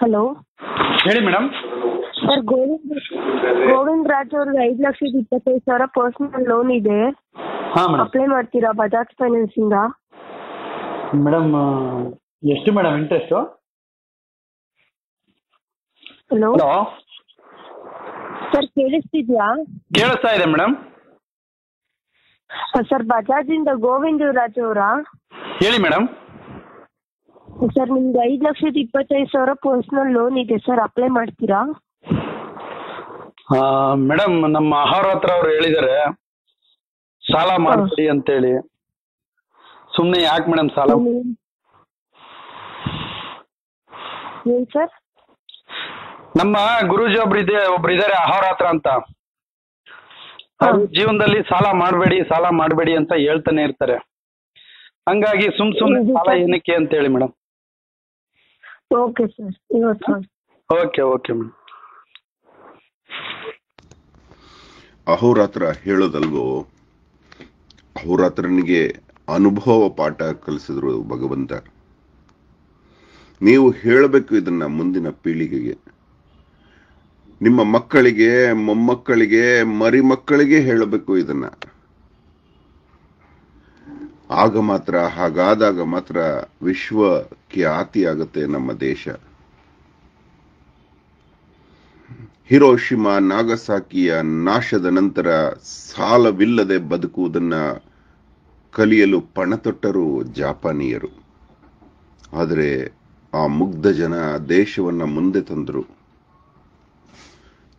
Hello. ಹೇಳಿ madam. Sir Govind Govind Raj ಅವ್ರಿಗೆ ಐದು ಲಕ್ಷದ ಇಪ್ಪತ್ತೈದು ಸಾವಿರ ಪರ್ಸನಲ್ ಲೋನ್ ಇದೆ. ಹಾಂ ಮೇಡಮ್. ಅಪ್ಲೈ ಮಾಡ್ತೀರಾ ಬಜಾಜ್ ಫೈನಾನ್ಸ್ ಇಂದ? ಮೇಡಮ್ ಎಷ್ಟು madam interest hello. Hello. Sir ಕೇಳಿಸ್ತಿದ್ಯಾ? ಕೇಳಿಸ್ತಾ ಇದೆ ಮೇಡಮ್. ಸರ್ ಬಜಾಜ್ ಇಂದ ಗೋವಿಂದ್ ರಾಜ್ ಅವರಾ? ಹೇಳಿ ಮೇಡಮ್. ಸರ್ ನಿಮ್ದು ಐದು ಲಕ್ಷದ ಇಪ್ಪತ್ತೈದು ಸಾವಿರ ಪರ್ಸನಲ್ ಲೋನ್ ಇದೆ ಸರ್ ಅಪ್ಲೈ ಮಾಡ್ತೀರಾ? ಮೇಡಮ್ ನಮ್ಮ ಆಹಾರ ಹತ್ರ ಅವ್ರು ಹೇಳಿದ್ದಾರೆ ಸಾಲ ಅಂತ ಅಂತೇಳಿ. ಸುಮ್ಮನೆ ಯಾಕೆ ಮೇಡಮ್ ಸಾಲ? ಏನ್ ಸರ್ ನಮ್ಮ ಗುರುಜಿ ಒಬ್ರು ಇದೆ ಒಬ್ರು ಇದಾರೆ ಆಹಾರ ಹತ್ರ ಅಂತ. ಅವ್ರ ಜೀವನದಲ್ಲಿ ಸಾಲ ಮಾಡಬೇಡಿ ಸಾಲ ಮಾಡಬೇಡಿ ಅಂತ ಹೇಳ್ತಾನೆ ಇರ್ತಾರೆ. ಹಂಗಾಗಿ ಸುಮ್ ಸುಮ್ಮನೆ ಸಾಲ ಏನಕ್ಕೆ ಅಂತ ಹೇಳಿ ಮೇಡಮ್ ಓಕೆ ಸರ್ ಇವತ್ತು ಓಕೆ ಓಕೆ ಮೇಡಮ್ ಅಹೋರಾತ್ರ ಹೇಳೋದಲ್ವೋ ಅಹೋರಾತ್ರನಿಗೆ ಅನುಭವ ಪಾಠ ಕಲಿಸಿದ್ರು ಭಗವಂತ. ನೀವು ಹೇಳಬೇಕು ಇದನ್ನ ಮುಂದಿನ ಪೀಳಿಗೆಗೆ. ನಿಮ್ಮ ಮಕ್ಕಳಿಗೆ ಮೊಮ್ಮಕ್ಕಳಿಗೆ ಮರಿ ಮಕ್ಕಳಿಗೆ ಹೇಳಬೇಕು ಇದನ್ನ. ಆಗ ಮಾತ್ರ, ಹಾಗಾದಾಗ ಮಾತ್ರ ವಿಶ್ವ ಖ್ಯಾತಿಯಾಗುತ್ತೆ ನಮ್ಮ ದೇಶ. ಹಿರೋಶಿಮಾ ನಾಗಸಾಕಿಯ ನಾಶದ ನಂತರ ಸಾಲವಿಲ್ಲದೆ ಬದುಕುವುದನ್ನ ಕಲಿಯಲು ಪಣತೊಟ್ಟರು ಜಾಪಾನಿಯರು. ಆದರೆ ಆ ಮುಗ್ಧ ಜನ ದೇಶವನ್ನ ಮುಂದೆ ತಂದರು.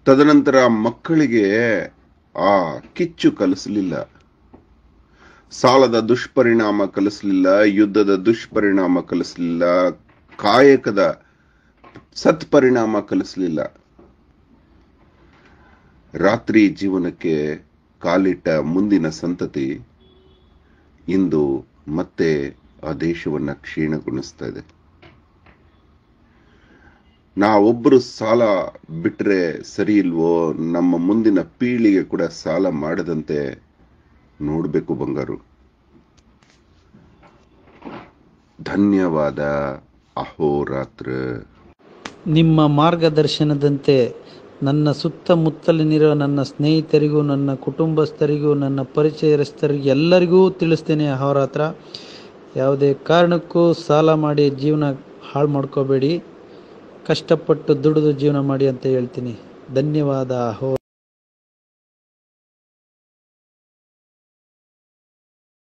ತದನಂತರ ಮಕ್ಕಳಿಗೆ ಆ ಕಿಚ್ಚು ಕಲಿಸಲಿಲ್ಲ. ಸಾಲದ ದುಷ್ಪರಿಣಾಮ ಕಲಿಸಲಿಲ್ಲ, ಯುದ್ಧದ ದುಷ್ಪರಿಣಾಮ ಕಲಿಸಲಿಲ್ಲ, ಕಾಯಕದ ಸತ್ಪರಿಣಾಮ ಕಲಿಸಲಿಲ್ಲ. ರಾತ್ರಿ ಜೀವನಕ್ಕೆ ಕಾಲಿಟ್ಟ ಮುಂದಿನ ಸಂತತಿ ಇಂದು ಮತ್ತೆ ಆ ದೇಶವನ್ನು ಕ್ಷೀಣಗೊಳಿಸ್ತಾ ಇದೆ. ನಾವೊಬ್ಬರು ಸಾಲ ಬಿಟ್ಟರೆ ಸರಿ ಇಲ್ವೋ, ನಮ್ಮ ಮುಂದಿನ ಪೀಳಿಗೆ ಕೂಡ ಸಾಲ ಮಾಡದಂತೆ ನೋಡಬೇಕು ಬಂಗಾರು. ಧನ್ಯವಾದ ಅಹೋರಾತ್ರ. ನಿಮ್ಮ ಮಾರ್ಗದರ್ಶನದಂತೆ ನನ್ನ ಸುತ್ತಮುತ್ತಲಿನಿರೋ ನನ್ನ ಸ್ನೇಹಿತರಿಗೂ, ನನ್ನ ಕುಟುಂಬಸ್ಥರಿಗೂ, ನನ್ನ ಪರಿಚಯಸ್ಥರಿಗೂ ಎಲ್ಲರಿಗೂ ತಿಳಿಸ್ತೇನೆ ಅಹೋರಾತ್ರ. ಯಾವುದೇ ಕಾರಣಕ್ಕೂ ಸಾಲ ಮಾಡಿ ಜೀವನ ಹಾಳು ಮಾಡ್ಕೋಬೇಡಿ. ಕಷ್ಟಪಟ್ಟು ದುಡಿದು ಜೀವನ ಮಾಡಿ ಅಂತ ಹೇಳ್ತೀನಿ. ಧನ್ಯವಾದ ಹೋ